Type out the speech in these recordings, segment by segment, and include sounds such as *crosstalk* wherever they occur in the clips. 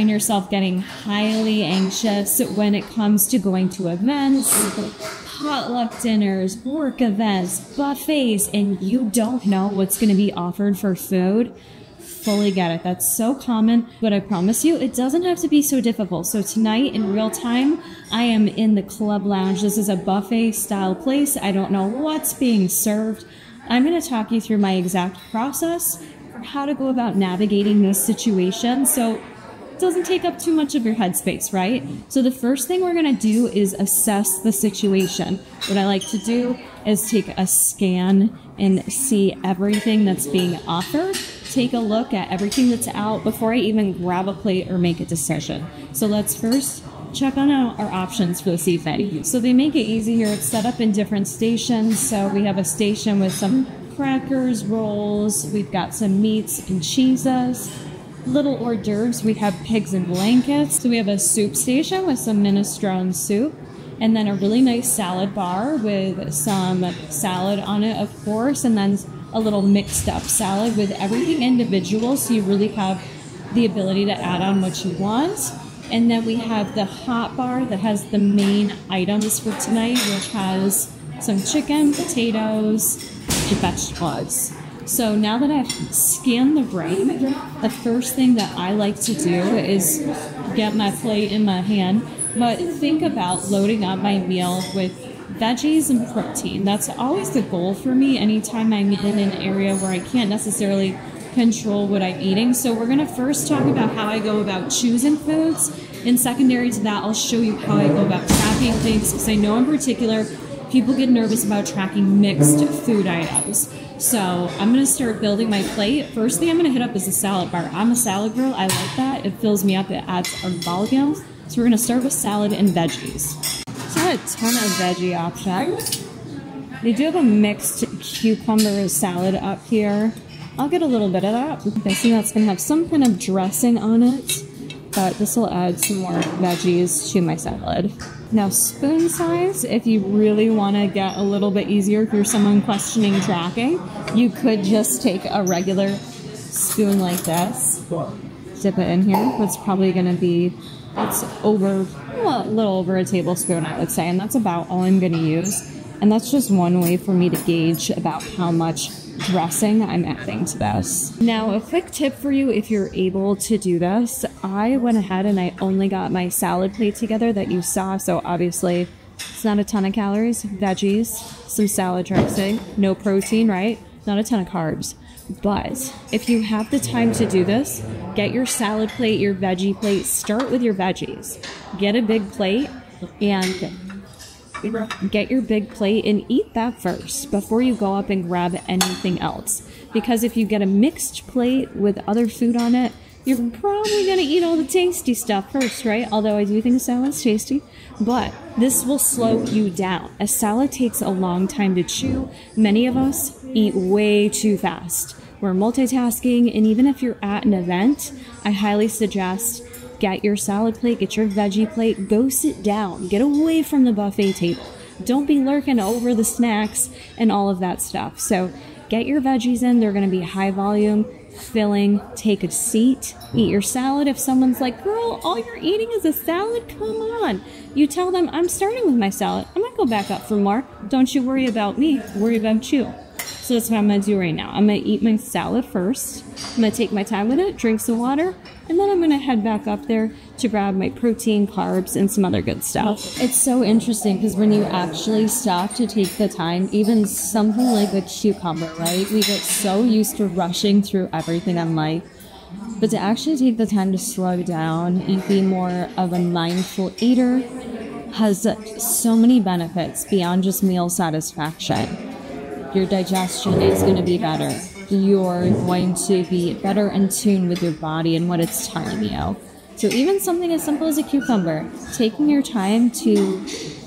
find yourself getting highly anxious when it comes to going to events, potluck dinners, work events, buffets, and you don't know what's going to be offered for food, fully get it. That's so common, but I promise you, it doesn't have to be so difficult. So tonight in real time, I am in the club lounge. This is a buffet style place. I don't know what's being served. I'm going to talk you through my exact process for how to go about navigating this situation. So doesn't take up too much of your headspace, right? So the first thing we're gonna do is assess the situation. What I like to do is take a scan and see everything that's being offered. Take a look at everything that's out before I even grab a plate or make a decision. So let's first check on our options for this evening. So they make it easy here. It's set up in different stations. So we have a station with some crackers, rolls, we've got some meats and cheeses little hors d'oeuvres, we have pigs and blankets. So we have a soup station with some minestrone soup, and then a really nice salad bar with some salad on it, of course, and then a little mixed up salad with everything individual. So you really have the ability to add on what you want. And then we have the hot bar that has the main items for tonight, which has some chicken, potatoes, and vegetables. So now that I've scanned the brain, the first thing that I like to do is get my plate in my hand, but think about loading up my meal with veggies and protein. That's always the goal for me anytime I'm in an area where I can't necessarily control what I'm eating. So we're gonna first talk about how I go about choosing foods. And secondary to that, I'll show you how I go about tracking things because I know in particular people get nervous about tracking mixed food items. So I'm gonna start building my plate. First thing I'm gonna hit up is a salad bar. I'm a salad girl, I like that. It fills me up, it adds a volume. So we're gonna start with salad and veggies. It's not a ton of veggie options. They do have a mixed cucumber salad up here. I'll get a little bit of that. I see that's gonna have some kind of dressing on it, but this will add some more veggies to my salad. Now, spoon size, if you really want to get a little bit easier, if you're someone questioning tracking, you could just take a regular spoon like this, dip it in here. It's probably going to be, it's over, a little over a tablespoon, I would say, and that's about all I'm going to use. And that's just one way for me to gauge about how much dressing I'm adding to this. Now, a quick tip for you if you're able to do this, I went ahead and I only got my salad plate together that you saw. So obviously it's not a ton of calories, veggies, some salad dressing, no protein, right? Not a ton of carbs. But if you have the time to do this, get your salad plate, your veggie plate, start with your veggies. Get a big plate and get your big plate and eat that first before you go up and grab anything else. Because if you get a mixed plate with other food on it, you're probably gonna eat all the tasty stuff first, right? Although I do think salad's tasty, but this will slow you down. A salad takes a long time to chew. Many of us eat way too fast. We're multitasking, and even if you're at an event, I highly suggest Get your salad plate, get your veggie plate, go sit down, get away from the buffet table. Don't be lurking over the snacks and all of that stuff. So get your veggies in, they're gonna be high volume, filling, take a seat, eat your salad. If someone's like, girl, all you're eating is a salad, come on. You tell them, I'm starting with my salad. I'm gonna go back up for more. Don't you worry about me, worry about you. So that's what I'm gonna do right now. I'm gonna eat my salad first. I'm gonna take my time with it, drink some water, and then I'm gonna head back up there to grab my protein, carbs, and some other good stuff. It's so interesting because when you actually stop to take the time, even something like a cucumber, right? We get so used to rushing through everything in life. But to actually take the time to slow down and be more of a mindful eater has so many benefits beyond just meal satisfaction your digestion is going to be better. You're going to be better in tune with your body and what it's telling you. So even something as simple as a cucumber, taking your time to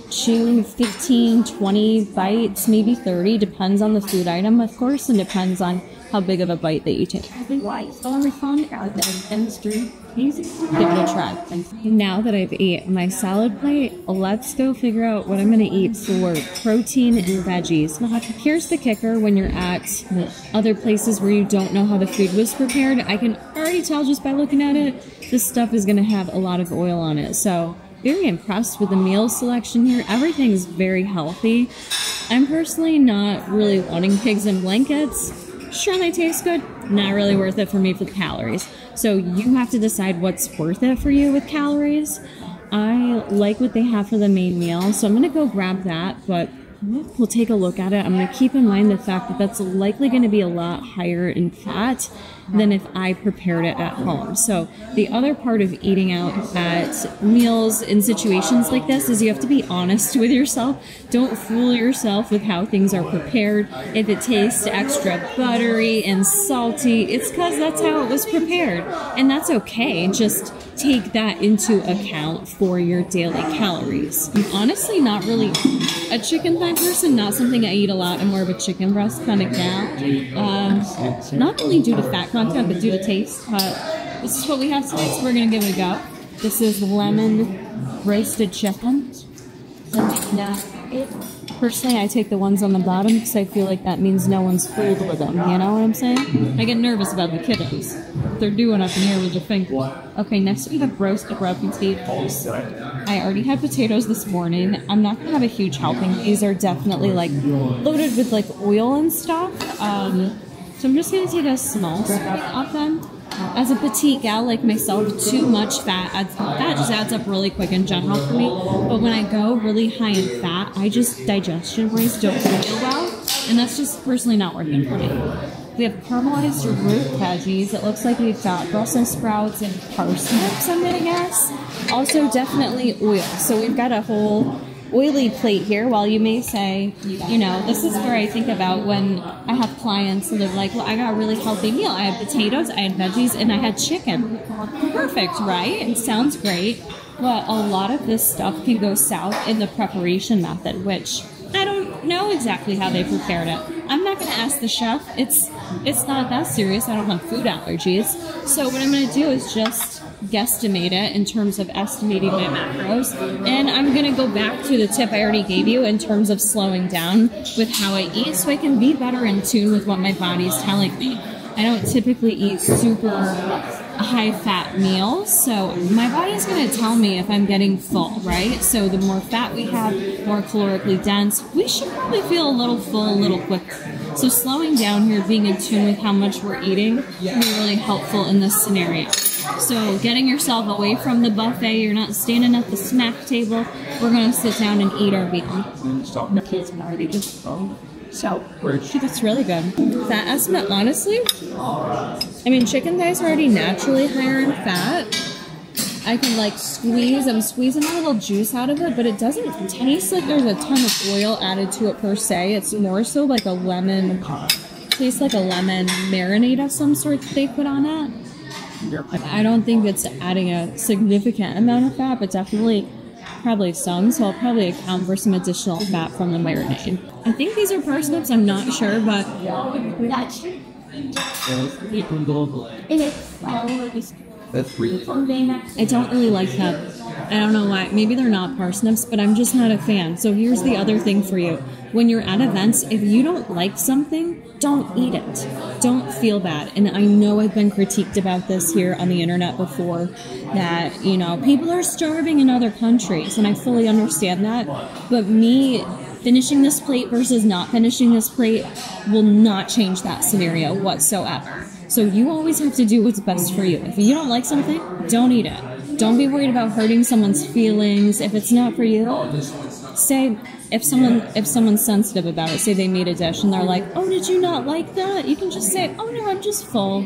chew 15, 20 bites, maybe 30, depends on the food item, of course, and depends on how big of a bite that you take. give it a try. Now that I've ate my salad plate, let's go figure out what I'm going to eat for protein and veggies. Here's the kicker when you're at other places where you don't know how the food was prepared. I can already tell just by looking at it, this stuff is going to have a lot of oil on it. So very impressed with the meal selection here. Everything's very healthy. I'm personally not really wanting pigs in blankets. Sure, they taste good. Not really worth it for me for the calories. So you have to decide what's worth it for you with calories. I like what they have for the main meal, so I'm gonna go grab that, but we'll take a look at it. I'm going to keep in mind the fact that that's likely going to be a lot higher in fat than if I prepared it at home. So the other part of eating out at meals in situations like this is you have to be honest *laughs* with yourself. Don't fool yourself with how things are prepared. If it tastes extra buttery and salty, it's because that's how it was prepared. And that's okay. Just take that into account for your daily calories. I'm honestly not really a chicken thigh person, not something I eat a lot. I'm more of a chicken breast kind of gal. Um, not only due to fat content, but due to taste. But this is what we have today, so we're gonna give it a go. This is lemon roasted chicken. Personally, I take the ones on the bottom because I feel like that means no one's fooled with them. You know what I'm saying? I get nervous about the kittens. They're doing up in here with your finger. Okay, next we have roasted red potatoes. I already had potatoes this morning. I'm not gonna have a huge helping. These are definitely like loaded with like oil and stuff. Um, so I'm just gonna take a small scoop of them. As a petite gal like myself, too much fat adds, fat just adds up really quick in general for me. But when I go really high in fat, I just digestion wise don't feel well, and that's just personally not working for me. We have caramelized root veggies. It looks like we've got Brussels sprouts and parsnips, I'm gonna guess. Also, definitely oil. So we've got a whole oily plate here while you may say, you know, this is where I think about when I have clients and they're like, well, I got a really healthy meal. I had potatoes, I had veggies, and I had chicken. Perfect, right? It sounds great. But a lot of this stuff can go south in the preparation method, which I don't know exactly how they prepared it. I'm not going to ask the chef. It's it's not that serious. I don't have food allergies. So what I'm going to do is just guesstimate it in terms of estimating my macros. And I'm going to go back to the tip I already gave you in terms of slowing down with how I eat so I can be better in tune with what my body's telling me. I don't typically eat super high fat meals, so my body's going to tell me if I'm getting full, right? So the more fat we have, more calorically dense, we should probably feel a little full a little quicker. So slowing down here, being in tune with how much we're eating, can be really helpful in this scenario. So getting yourself away from the buffet, you're not standing at the snack table. We're to sit down and eat our meal. So it's really good. Fat estimate, honestly, I mean, chicken thighs are already naturally higher in fat. I can like squeeze, I'm squeezing a little juice out of it, but it doesn't taste like there's a ton of oil added to it per se. It's more so like a lemon, tastes like a lemon marinade of some sort they put on it. I don't think it's adding a significant amount of fat, but definitely probably some, so I'll probably account for some additional fat from the marinade. I think these are parsnips, I'm not sure, but That's I don't really like them. I don't know why. Maybe they're not parsnips, but I'm just not a fan. So here's the other thing for you. When you're at events, if you don't like something, don't eat it. Don't feel bad. And I know I've been critiqued about this here on the internet before that, you know, people are starving in other countries, and I fully understand that. But me finishing this plate versus not finishing this plate will not change that scenario whatsoever. So you always have to do what's best for you. If you don't like something, don't eat it. Don't be worried about hurting someone's feelings. If it's not for you, say if someone if someone's sensitive about it, say they made a dish and they're like, "Oh, did you not like that?" You can just say, "Oh no, I'm just full."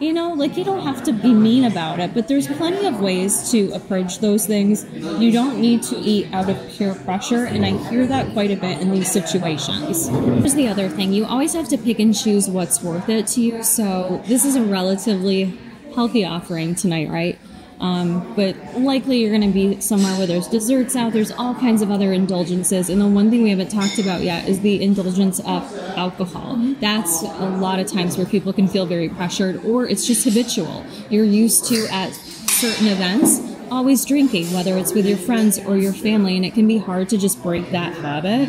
You know, like you don't have to be mean about it, but there's plenty of ways to approach those things. You don't need to eat out of pure pressure, and I hear that quite a bit in these situations. Here's the other thing you always have to pick and choose what's worth it to you. So, this is a relatively healthy offering tonight, right? Um, but likely you're going to be somewhere where there's desserts out, there's all kinds of other indulgences. And the one thing we haven't talked about yet is the indulgence of alcohol. That's a lot of times where people can feel very pressured or it's just habitual. You're used to at certain events, always drinking, whether it's with your friends or your family, and it can be hard to just break that habit.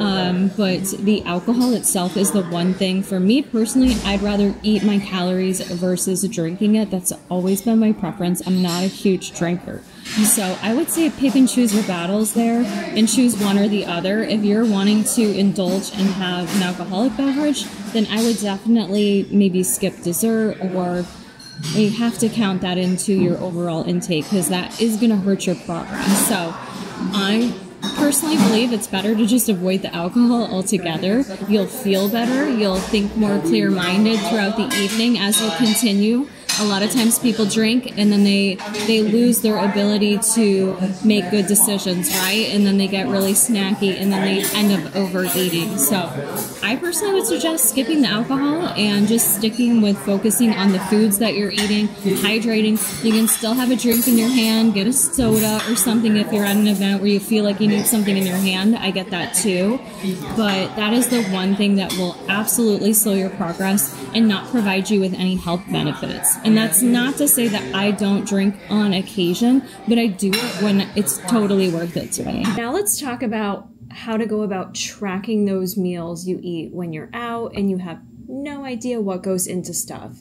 Um, but the alcohol itself is the one thing for me personally, I'd rather eat my calories versus drinking it. That's always been my preference. I'm not a huge drinker. So I would say pick and choose your battles there and choose one or the other. If you're wanting to indulge and have an alcoholic beverage, then I would definitely maybe skip dessert or you have to count that into your overall intake because that is going to hurt your progress. So I personally believe it's better to just avoid the alcohol altogether. You'll feel better, you'll think more clear minded throughout the evening as you continue a lot of times people drink and then they they lose their ability to make good decisions right? And then they get really snacky and then they end up overeating. So i personally would suggest skipping the alcohol and just sticking with focusing on the foods that you're eating hydrating. You can still have a drink in your hand get a soda or something if you're at an event where you feel like you need something in your hand. I get that too. But that is the one thing that will absolutely slow your progress and not provide you with any health benefits and that's not to say that I don't drink on occasion, but I do it when it's totally worth it to me. Now let's talk about how to go about tracking those meals you eat when you're out and you have no idea what goes into stuff.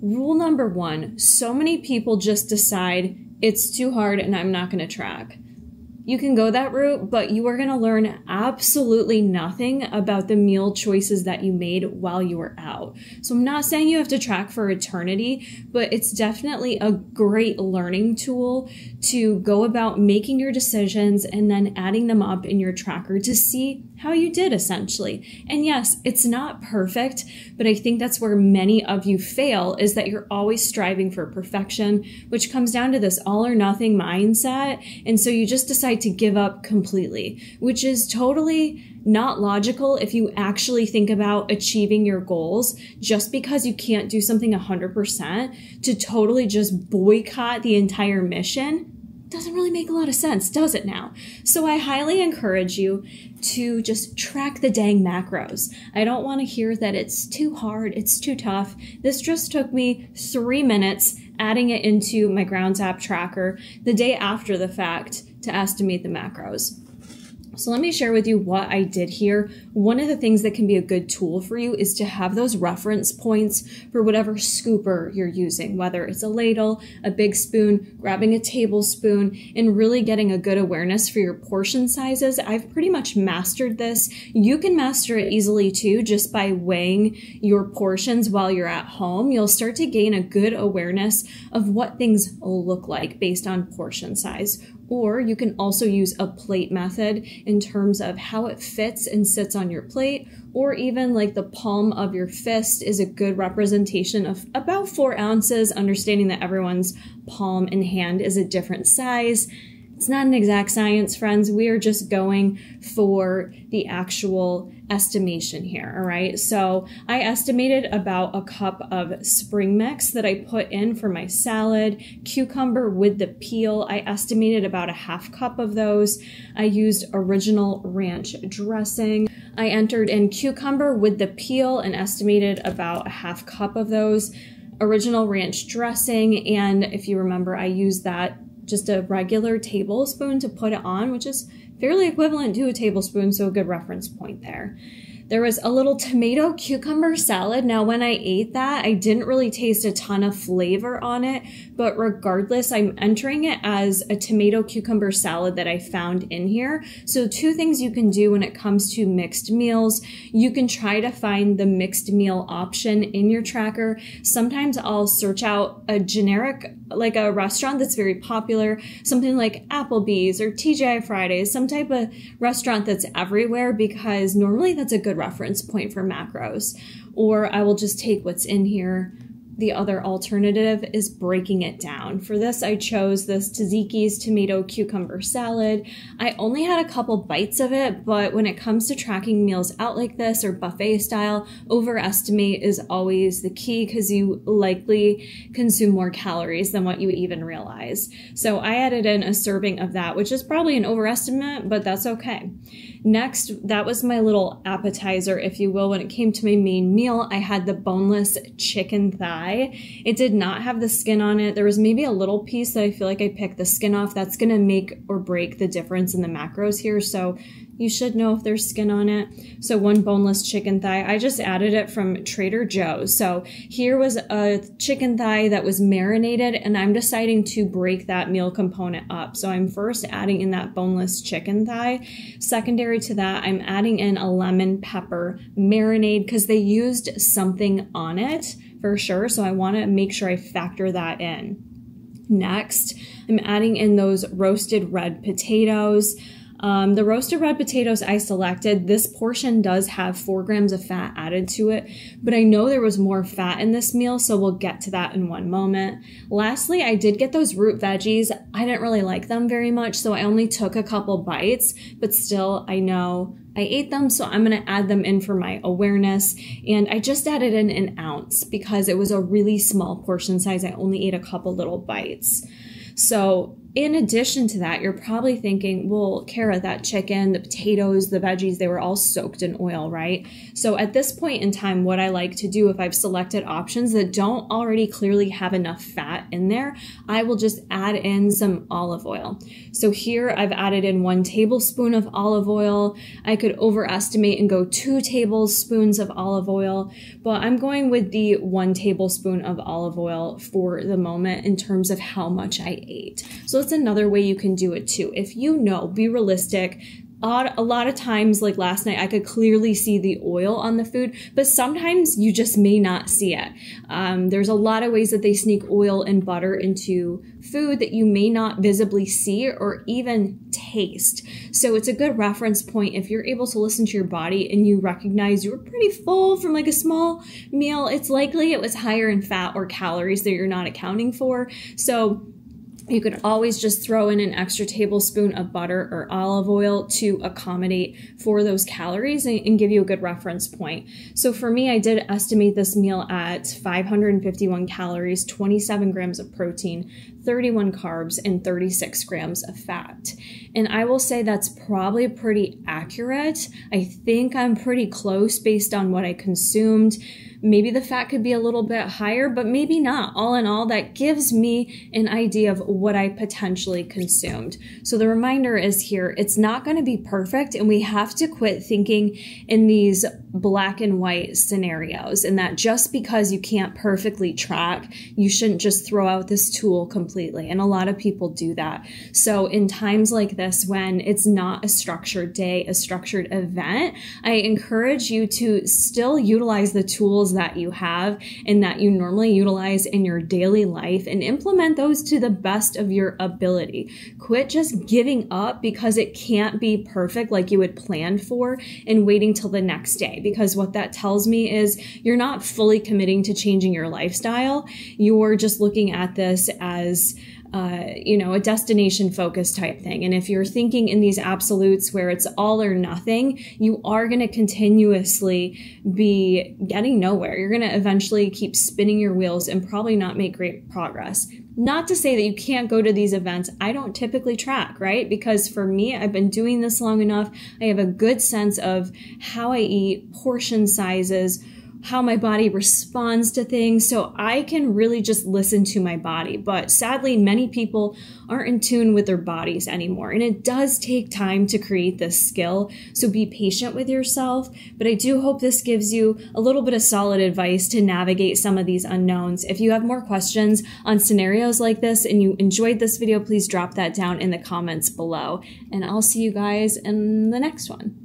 Rule number one so many people just decide it's too hard and I'm not going to track you can go that route, but you are going to learn absolutely nothing about the meal choices that you made while you were out. So I'm not saying you have to track for eternity, but it's definitely a great learning tool to go about making your decisions and then adding them up in your tracker to see how you did essentially. And yes, it's not perfect, but I think that's where many of you fail is that you're always striving for perfection, which comes down to this all or nothing mindset. And so you just decide to give up completely, which is totally not logical if you actually think about achieving your goals just because you can't do something 100% to totally just boycott the entire mission doesn't really make a lot of sense, does it now? So I highly encourage you to just track the dang macros. I don't want to hear that it's too hard, it's too tough. This just took me three minutes adding it into my Grounds app tracker the day after the fact to estimate the macros. So let me share with you what I did here. One of the things that can be a good tool for you is to have those reference points for whatever scooper you're using, whether it's a ladle, a big spoon, grabbing a tablespoon, and really getting a good awareness for your portion sizes. I've pretty much mastered this. You can master it easily too, just by weighing your portions while you're at home. You'll start to gain a good awareness of what things look like based on portion size or you can also use a plate method in terms of how it fits and sits on your plate, or even like the palm of your fist is a good representation of about four ounces, understanding that everyone's palm and hand is a different size. It's not an exact science, friends. We are just going for the actual estimation here, all right? So I estimated about a cup of spring mix that I put in for my salad, cucumber with the peel. I estimated about a half cup of those. I used original ranch dressing. I entered in cucumber with the peel and estimated about a half cup of those original ranch dressing. And if you remember, I used that just a regular tablespoon to put it on, which is fairly equivalent to a tablespoon, so a good reference point there. There was a little tomato cucumber salad. Now, when I ate that, I didn't really taste a ton of flavor on it, but regardless, I'm entering it as a tomato cucumber salad that I found in here. So, two things you can do when it comes to mixed meals. You can try to find the mixed meal option in your tracker. Sometimes I'll search out a generic like a restaurant that's very popular, something like Applebee's or TGI Fridays, some type of restaurant that's everywhere because normally that's a good reference point for macros. Or I will just take what's in here the other alternative is breaking it down. For this, I chose this Tzatziki's tomato cucumber salad. I only had a couple bites of it, but when it comes to tracking meals out like this or buffet style, overestimate is always the key because you likely consume more calories than what you even realize. So I added in a serving of that, which is probably an overestimate, but that's okay. Next, that was my little appetizer, if you will. When it came to my main meal, I had the boneless chicken thigh thigh. It did not have the skin on it. There was maybe a little piece that I feel like I picked the skin off. That's going to make or break the difference in the macros here. So you should know if there's skin on it. So one boneless chicken thigh. I just added it from Trader Joe's. So here was a chicken thigh that was marinated and I'm deciding to break that meal component up. So I'm first adding in that boneless chicken thigh. Secondary to that, I'm adding in a lemon pepper marinade because they used something on it for sure. So I want to make sure I factor that in. Next, I'm adding in those roasted red potatoes. Um, the roasted red potatoes I selected, this portion does have four grams of fat added to it, but I know there was more fat in this meal, so we'll get to that in one moment. Lastly, I did get those root veggies. I didn't really like them very much, so I only took a couple bites, but still, I know I ate them, so I'm to add them in for my awareness. And I just added in an ounce because it was a really small portion size. I only ate a couple little bites. So in addition to that, you're probably thinking, well, Kara, that chicken, the potatoes, the veggies, they were all soaked in oil, right? So at this point in time, what I like to do if I've selected options that don't already clearly have enough fat in there, I will just add in some olive oil. So here I've added in one tablespoon of olive oil. I could overestimate and go two tablespoons of olive oil, but I'm going with the one tablespoon of olive oil for the moment in terms of how much I ate. So another way you can do it too. If you know, be realistic, a lot of times, like last night, I could clearly see the oil on the food, but sometimes you just may not see it. Um, there's a lot of ways that they sneak oil and butter into food that you may not visibly see or even taste. So it's a good reference point if you're able to listen to your body and you recognize you were pretty full from like a small meal. It's likely it was higher in fat or calories that you're not accounting for. So you could always just throw in an extra tablespoon of butter or olive oil to accommodate for those calories and, and, give you a good reference point. So for me, I did estimate this meal at 551 calories, 27 grams of protein, 31 carbs, and 36 grams of fat. And I will say that's probably pretty accurate. I think I'm pretty close based on what I consumed. Maybe the fat could be a little bit higher, but maybe not. All in all, that gives me an idea of what I potentially consumed. So the reminder is here, it's not going to be perfect and we have to quit thinking in these black and white scenarios and that just because you can't perfectly track, you shouldn't just throw out this tool completely. And a lot of people do that. So in times like this, when it's not a structured day, a structured event, I encourage you to still utilize the tools that you have and that you normally utilize in your daily life and implement those to the best of your ability. Quit just giving up because it can't be perfect like you had planned for and waiting till the next day. Because what that tells me is you're not fully committing to changing your lifestyle. You're just looking at this as uh, you know, a destination focused type thing. And if you're thinking in these absolutes where it's all or nothing, you are going to continuously be getting nowhere. You're going to eventually keep spinning your wheels and probably not make great progress. Not to say that you can't go to these events. I don't typically track, right? Because for me, I've been doing this long enough. I have a good sense of how I eat, portion sizes, how my body responds to things. So I can really just listen to my body. But sadly, many people aren't in tune with their bodies anymore. And it does take time to create this skill. So be patient with yourself. But I do hope this gives you a little bit of solid advice to navigate some of these unknowns. If you have more questions on scenarios like this and you enjoyed this video, please drop that down in the comments below. And I'll see you guys in the next one.